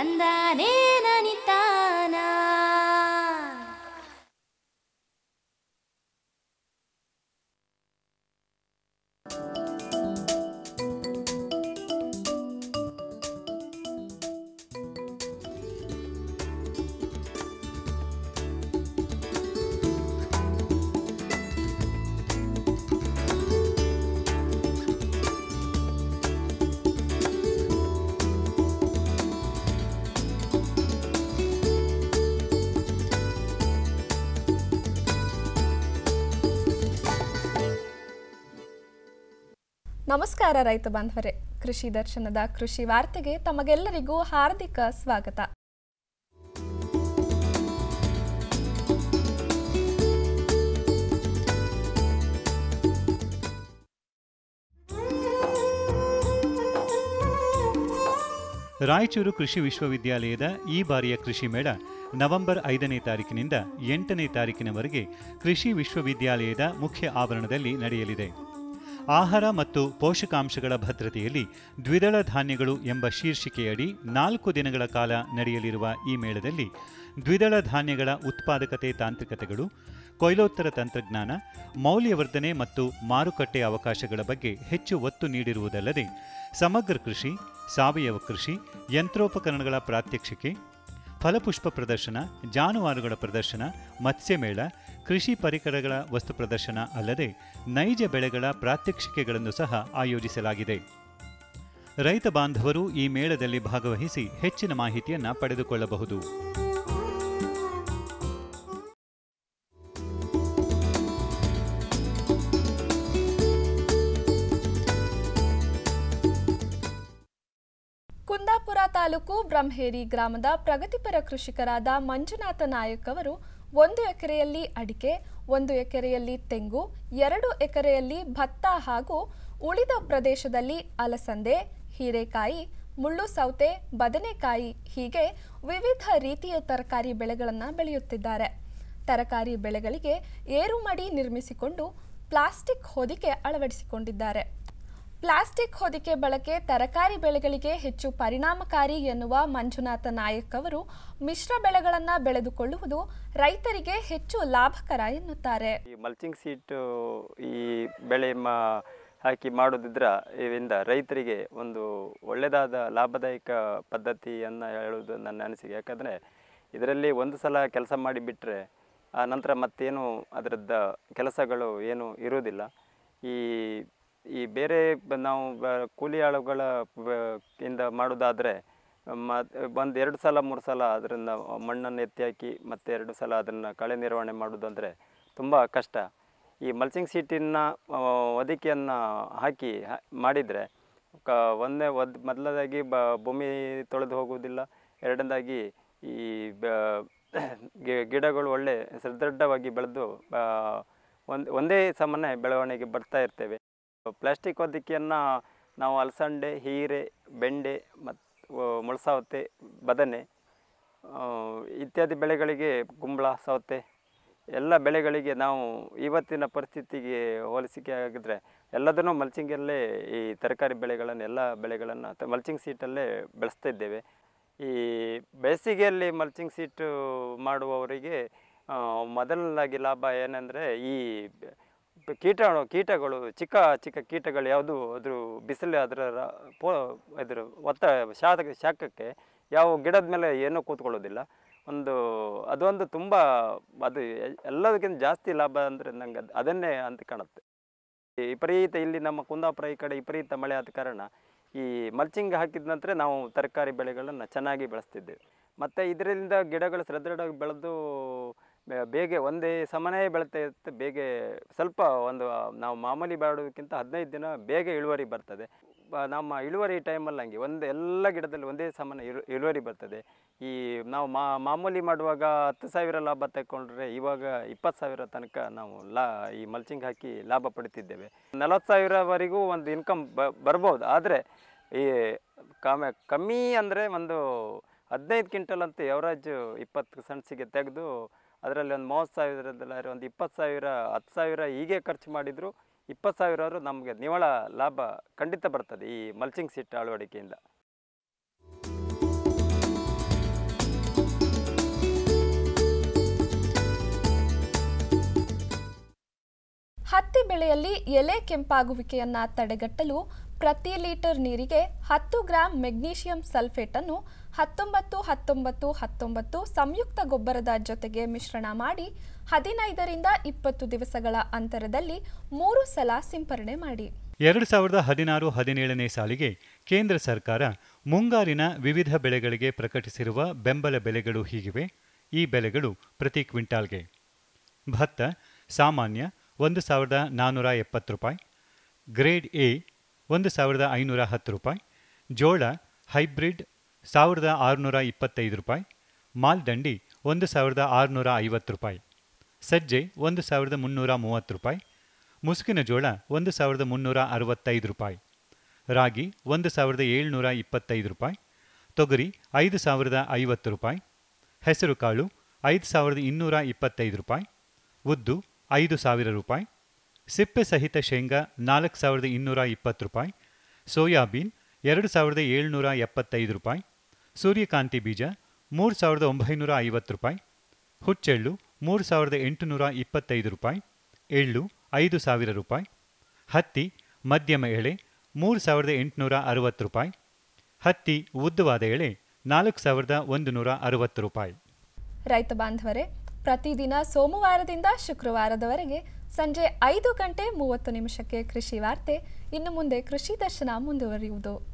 簡単ねー ನಮಸ್ಕಾರ ರೈತ ಬಾಂಧವರೇ. ಕೃಷಿ ದರ್ಶನದ ಕೃಷಿ ವಾರ್ತೆಗೆ ತಮಗೆಲ್ಲರಿಗೂ ಹಾರ್ದಿಕ ಸ್ವಾಗತ. ರಾಯಚೂರು ಕೃಷಿ ವಿಶ್ವವಿದ್ಯಾಲಯದ ಈ ಬಾರಿಯ ಕೃಷಿ ಮೇಳ ನವೆಂಬರ್ ಐದನೇ ತಾರೀಕಿನಿಂದ ಎಂಟನೇ ತಾರೀಕಿನವರೆಗೆ ಕೃಷಿ ವಿಶ್ವವಿದ್ಯಾಲಯದ ಮುಖ್ಯ ಆವರಣದಲ್ಲಿ ನಡೆಯಲಿದೆ. ಆಹಾರ ಮತ್ತು ಪೋಷಕಾಂಶಗಳ ಭದ್ರತೆಯಲ್ಲಿ ದ್ವಿದಳ ಧಾನ್ಯಗಳು ಎಂಬ ಶೀರ್ಷಿಕೆಯಡಿ ನಾಲ್ಕು ದಿನಗಳ ಕಾಲ ನಡೆಯಲಿರುವ ಈ ಮೇಳದಲ್ಲಿ ದ್ವಿದಳ ಧಾನ್ಯಗಳ ಉತ್ಪಾದಕತೆ ತಾಂತ್ರಿಕತೆಗಳು, ಕೊಯ್ಲೋತ್ತರ ತಂತ್ರಜ್ಞಾನ, ಮೌಲ್ಯವರ್ಧನೆ ಮತ್ತು ಮಾರುಕಟ್ಟೆ ಅವಕಾಶಗಳ ಬಗ್ಗೆ ಹೆಚ್ಚು ಒತ್ತು ನೀಡಿರುವುದಲ್ಲದೆ ಸಮಗ್ರ ಕೃಷಿ, ಸಾವಯವ ಕೃಷಿ, ಯಂತ್ರೋಪಕರಣಗಳ ಪ್ರಾತ್ಯಕ್ಷಿಕೆ, ಫಲಪುಷ್ಪ ಪ್ರದರ್ಶನ, ಜಾನುವಾರುಗಳ ಪ್ರದರ್ಶನ, ಮತ್ಸ್ಯಮೇಳ ಕೃಷಿ ಪರಿಕರಗಳ ವಸ್ತು ಪ್ರದರ್ಶನ ಅಲ್ಲದೆ ನೈಜ ಬೆಳೆಗಳ ಪ್ರಾತ್ಯಕ್ಷಿಕೆಗಳನ್ನು ಸಹ ಆಯೋಜಿಸಲಾಗಿದೆ. ರೈತ ಬಾಂಧವರು ಈ ಮೇಳದಲ್ಲಿ ಭಾಗವಹಿಸಿ ಹೆಚ್ಚಿನ ಮಾಹಿತಿಯನ್ನು ಪಡೆದುಕೊಳ್ಳಬಹುದು. ಕುಂದಾಪುರ ತಾಲೂಕು ಬ್ರಹ್ಮೇರಿ ಗ್ರಾಮದ ಪ್ರಗತಿಪರ ಕೃಷಿಕರಾದ ಮಂಜುನಾಥ ನಾಯಕ್ ಅವರು ಒಂದು ಎಕರೆಯಲ್ಲಿ ಅಡಿಕೆ, ಒಂದು ಎಕರೆಯಲ್ಲಿ ತೆಂಗು, ಎರಡು ಎಕರೆಯಲ್ಲಿ ಭತ್ತ ಹಾಗೂ ಉಳಿದ ಪ್ರದೇಶದಲ್ಲಿ ಅಲಸಂದೆ, ಹೀರೆಕಾಯಿ, ಮುಳ್ಳು ಸೌತೆ, ಬದನೆಕಾಯಿ ಹೀಗೆ ವಿವಿಧ ರೀತಿಯ ತರಕಾರಿ ಬೆಳೆಗಳನ್ನು ಬೆಳೆಯುತ್ತಿದ್ದಾರೆ. ತರಕಾರಿ ಬೆಳೆಗಳಿಗೆ ಏರುಮಡಿ ನಿರ್ಮಿಸಿಕೊಂಡು ಪ್ಲಾಸ್ಟಿಕ್ ಹೊದಿಕೆ ಅಳವಡಿಸಿಕೊಂಡಿದ್ದಾರೆ. ಪ್ಲಾಸ್ಟಿಕ್ ಹೊದಿಕೆ ಬಳಕೆ, ತರಕಾರಿ ಬೆಳೆಗಳಿಗೆ ಹೆಚ್ಚು ಪರಿಣಾಮಕಾರಿ ಎನ್ನುವ ಮಂಜುನಾಥ ನಾಯಕ್ ಅವರು ಮಿಶ್ರ ಬೆಳೆಗಳನ್ನು ಬೆಳೆದುಕೊಳ್ಳುವುದು ರೈತರಿಗೆ ಹೆಚ್ಚು ಲಾಭಕರ ಎನ್ನುತ್ತಾರೆ. ಈ ಮಲ್ಚಿಂಗ್ ಸೀಟು ಈ ಬೆಳೆ ಹಾಕಿ ಮಾಡೋದಿದ್ರ ಇದರಿಂದ ರೈತರಿಗೆ ಒಂದು ಒಳ್ಳೆಯದಾದ ಲಾಭದಾಯಕ ಪದ್ಧತಿಯನ್ನು ಹೇಳುವುದು ನನ್ನ ಅನಿಸಿಕೆ. ಯಾಕಂದರೆ ಇದರಲ್ಲಿ ಒಂದು ಸಲ ಕೆಲಸ ಮಾಡಿಬಿಟ್ರೆ ಆ ನಂತರ ಮತ್ತೇನು ಅದರದ್ದು ಕೆಲಸಗಳು ಏನು ಇರುವುದಿಲ್ಲ. ಈ ಈ ಬೇರೆ ನಾವು ಕೂಲಿ ಆಳುಗಳ ಇಂದ ಮಾಡೋದಾದರೆ ಒಂದು ಎರಡು ಸಲ, ಮೂರು ಸಲ ಅದರಿಂದ ಮಣ್ಣನ್ನು ಎತ್ತಿ ಹಾಕಿ ಮತ್ತೆ ಎರಡು ಸಲ ಅದನ್ನು ಕಳೆ ನಿರ್ವಹಣೆ ಮಾಡೋದಂದರೆ ತುಂಬ ಕಷ್ಟ. ಈ ಮಲ್ಸಿಂಗ್ ಸೀಟಿನ ಹೊದಿಕೆಯನ್ನು ಹಾಕಿ ಮಾಡಿದರೆ ಕ, ಒಂದೇ ಒದ್ ಮೊದಲದಾಗಿ ಬ, ಭೂಮಿ ತೊಳೆದು ಹೋಗುವುದಿಲ್ಲ, ಎರಡನೇದಾಗಿ ಈ ಗಿಡಗಳು ಒಳ್ಳೆ ಸದೃಢವಾಗಿ ಬೆಳೆದು ಒಂದು, ಒಂದೇ ಸಮನೆ ಬೆಳವಣಿಗೆ ಬರ್ತಾ ಇರ್ತೇವೆ. ಪ್ಲಾಸ್ಟಿಕ್ ಹೊದಿಕೆಯನ್ನು ನಾವು ಅಲಸಂಡೆ, ಹೀರೆ, ಬೆಂಡೆ ಮತ್ತು ಮುಳ್ಸೌತೆ ಬದನೆ ಇತ್ಯಾದಿ ಬೆಳೆಗಳಿಗೆ ಕುಂಬಳ ಸೌತೆ ಎಲ್ಲ ಬೆಳೆಗಳಿಗೆ ನಾವು ಇವತ್ತಿನ ಪರಿಸ್ಥಿತಿಗೆ ಹೋಲಿಸಿಕೆ ಆಗಿದ್ರೆ ಎಲ್ಲದನ್ನೂ ಮಲ್ಚಿಂಗಲ್ಲೇ ಈ ತರಕಾರಿ ಬೆಳೆಗಳನ್ನು ಎಲ್ಲ ಬೆಳೆಗಳನ್ನು ಮಲ್ಚಿಂಗ್ ಸೀಟಲ್ಲೇ ಬೆಳೆಸ್ತಾ ಇದ್ದೇವೆ. ಈ ಬೇಸಿಗೆಯಲ್ಲಿ ಮಲ್ಚಿಂಗ್ ಸೀಟು ಮಾಡುವವರಿಗೆ ಮೊದಲನೇದಾಗಿ ಲಾಭ ಏನಂದರೆ ಈ ಕೀಟಾಣು ಕೀಟಗಳು, ಚಿಕ್ಕ ಚಿಕ್ಕ ಕೀಟಗಳು ಯಾವುದು ಅದ್ರ ಬಿಸಿಲು ಅದರ ಪೋ, ಇದ್ರ ಒತ್ತ ಶಾತ ಶಾಖಕ್ಕೆ ಯಾವ ಗಿಡದ ಮೇಲೆ ಏನೂ ಕೂತ್ಕೊಳ್ಳೋದಿಲ್ಲ. ಒಂದು, ಅದೊಂದು ತುಂಬ ಅದು ಎಲ್ಲದಕ್ಕಿಂತ ಜಾಸ್ತಿ ಲಾಭ ಅಂದರೆ ನಂಗೆ ಅದ್- ಅದನ್ನೇ ಅಂತ ಕಾಣುತ್ತೆ. ವಿಪರೀತ ಇಲ್ಲಿ ನಮ್ಮ ಕುಂದಾಪುರ ಈ ಕಡೆ ವಿಪರೀತ ಮಳೆ ಆದ ಕಾರಣ ಈ ಮಲ್ಚಿಂಗ್ ಹಾಕಿದ ನಂತರ ನಾವು ತರಕಾರಿ ಬೆಳೆಗಳನ್ನು ಚೆನ್ನಾಗಿ ಬೆಳೆಸ್ತಿದ್ದೇವೆ. ಮತ್ತು ಇದರಿಂದ ಗಿಡಗಳು ಸದೃಢವಾಗಿ ಬೆಳೆದು ಬೇಗ ಒಂದೇ ಸಮನೇ ಬೆಳೀತಾ ಇರುತ್ತೆ ಬೇಗ ಸ್ವಲ್ಪ ಒಂದು, ನಾವು ಮಾಮೂಲಿ ಬಾಡೋದಕ್ಕಿಂತ ಹದಿನೈದು ದಿನ ಬೇಗ ಇಳುವರಿ ಬರ್ತದೆ. ನಮ್ಮ ಇಳುವರಿ ಟೈಮಲ್ಲಿ ಹಂಗೆ ಒಂದು, ಎಲ್ಲ ಗಿಡದಲ್ಲಿ ಒಂದೇ ಸಮಾನ ಇಳು, ಇಳುವರಿ ಬರ್ತದೆ. ಈ ನಾವು ಮಾಮೂಲಿ ಮಾಡುವಾಗ ಹತ್ತು ಸಾವಿರ ಲಾಭ ತಗೊಂಡ್ರೆ ಇವಾಗ ಇಪ್ಪತ್ತು ಸಾವಿರ ತನಕ ನಾವು ಲಾ, ಈ ಮಲ್ಚಿಂಗ್ ಹಾಕಿ ಲಾಭ ಪಡಿತಿದ್ದೇವೆ. ನಲವತ್ತು ಸಾವಿರವರೆಗೂ ಒಂದು ಇನ್ಕಮ್ ಬ, ಬರ್ಬೋದು. ಆದರೆ ಈ ಕಮ್ಮಿ ಕಮ್ಮಿ ಅಂದರೆ ಒಂದು ಹದಿನೈದು ಕ್ವಿಂಟಲ್ ಅಂತ ಎವರೇಜ್ ಇಪ್ಪತ್ತು ಸೆಂಟ್ಸಿಗೆ ತೆಗೆದು ಅದರಲ್ಲಿ ಒಂದು ಮೂವತ್ತು ಸಾವಿರದಲ್ಲಾದ್ರೆ ಒಂದು ಇಪ್ಪತ್ತು ಸಾವಿರ, ಹತ್ತು ಸಾವಿರ ಹೀಗೆ ಖರ್ಚು ಮಾಡಿದರೂ ಇಪ್ಪತ್ತು ಸಾವಿರಾರು ನಮಗೆ ನಿವ್ವಳ ಲಾಭ ಖಂಡಿತ ಬರ್ತದೆ ಈ ಮಲ್ಚಿಂಗ್ ಸಿಟ್ ಅಳವಡಿಕೆಯಿಂದ. ಹತ್ತಿ ಬೆಳೆಯಲ್ಲಿ ಎಲೆ ಕೆಂಪಾಗುವಿಕೆಯನ್ನ ತಡೆಗಟ್ಟಲು ಪ್ರತಿ ಲೀಟರ್ ನೀರಿಗೆ ಹತ್ತು ಗ್ರಾಂ ಮೆಗ್ನೀಷಿಯಂ ಸಲ್ಫೇಟ್ ಅನ್ನು ಹತ್ತೊಂಬತ್ತು ಹತ್ತೊಂಬತ್ತು ಹತ್ತೊಂಬತ್ತು ಸಂಯುಕ್ತ ಗೊಬ್ಬರದ ಜೊತೆಗೆ ಮಿಶ್ರಣ ಮಾಡಿ ಹದಿನೈದರಿಂದ ಇಪ್ಪತ್ತು ದಿವಸಗಳ ಅಂತರದಲ್ಲಿ ಮೂರು ಸಲ ಸಿಂಪರಣೆ ಮಾಡಿ. ಎರಡು ಸಾವಿರದ ಹದಿನಾರು, ಹದಿನೇಳನೇ ಸಾಲಿಗೆ ಕೇಂದ್ರ ಸರ್ಕಾರ ಮುಂಗಾರಿನ ವಿವಿಧ ಬೆಳೆಗಳಿಗೆ ಪ್ರಕಟಿಸಿರುವ ಬೆಂಬಲ ಬೆಲೆಗಳು ಹೀಗಿವೆ. ಈ ಬೆಲೆಗಳು ಪ್ರತಿ ಕ್ವಿಂಟಾಲ್ಗೆ ಭತ್ತ ಸಾಮಾನ್ಯ ಒಂದು ಸಾವಿರದ ನಾನ್ನೂರ ಎಪ್ಪತ್ತು ರೂಪಾಯಿ, ಗ್ರೇಡ್ ಎ ಒಂದು ಸಾವಿರದ ಐನೂರ ಹತ್ತು ರೂಪಾಯಿ, ಜೋಳ ಹೈಬ್ರಿಡ್ ಸಾವಿರದ ಆರುನೂರ ಇಪ್ಪತ್ತೈದು ರೂಪಾಯಿ ಮಾಲ್ದಂಡಿ ಒಂದು ಸಾವಿರದ ಆರುನೂರ ಐವತ್ತು ರೂಪಾಯಿ, ಸಜ್ಜೆ ಒಂದು ಸಾವಿರದ ಮುನ್ನೂರ ಮೂವತ್ತು ರೂಪಾಯಿ, ಮುಸುಕಿನ ಜೋಳ ಒಂದು ಸಾವಿರದ ಮುನ್ನೂರ ಅರವತ್ತೈದು ರೂಪಾಯಿ, ರಾಗಿ ಒಂದು ಸಾವಿರದ ಏಳ್ನೂರ ಇಪ್ಪತ್ತೈದು ರೂಪಾಯಿ, ತೊಗರಿ ಐದು ಸಾವಿರದ ಐವತ್ತು ರೂಪಾಯಿ, ಹೆಸರುಕಾಳು ಐದು ಸಾವಿರದ ಇನ್ನೂರ ಇಪ್ಪತ್ತೈದು ರೂಪಾಯಿ, ಉದ್ದು ಐದು ಸಾವಿರ ರೂಪಾಯಿ ಸಿಪ್ಪೆ ಸಹಿತ ಶೇಂಗಾ ನಾಲ್ಕು ಸಾವಿರದ ಇನ್ನೂರ ಇಪ್ಪತ್ತು ರೂಪಾಯಿ ಸೋಯಾಬೀನ್ ಎರಡು ಸಾವಿರದ ಏಳ್ನೂರ ಎಪ್ಪತ್ತೈದು ರೂಪಾಯಿ, ಸೂರ್ಯಕಾಂತಿ ಬೀಜ ಮೂರು ಸಾವಿರದ ಒಂಬೈನೂರ ಐವತ್ತು ರೂಪಾಯಿ, ಹುಚ್ಚೆಳ್ಳು ಮೂರು ಸಾವಿರದ ಎಂಟುನೂರ ಇಪ್ಪತ್ತೈದು ರೂಪಾಯಿ, ಎಳ್ಳು ಐದು ಸಾವಿರ ರೂಪಾಯಿ, ಹತ್ತಿ ಮಧ್ಯಮ ಎಳೆ ಮೂರು ಸಾವಿರದ ಎಂಟುನೂರ ಅರವತ್ತು ರೂಪಾಯಿ, ಹತ್ತಿ ಉದ್ದವಾದ ಎಳೆ ನಾಲ್ಕು ಸಾವಿರದ ಒಂದು ನೂರ ಅರವತ್ತು ರೂಪಾಯಿ. ರೈತ ಬಾಂಧವರೇ, ಪ್ರತಿದಿನ ಸೋಮವಾರದಿಂದ ಶುಕ್ರವಾರದವರೆಗೆ ಸಂಜೆ ಐದು ಗಂಟೆ ಮೂವತ್ತು ನಿಮಿಷಕ್ಕೆ ಕೃಷಿ ವಾರ್ತೆ. ಇನ್ನು ಮುಂದೆ ಕೃಷಿ ದರ್ಶನ ಮುಂದುವರಿಯುವುದು.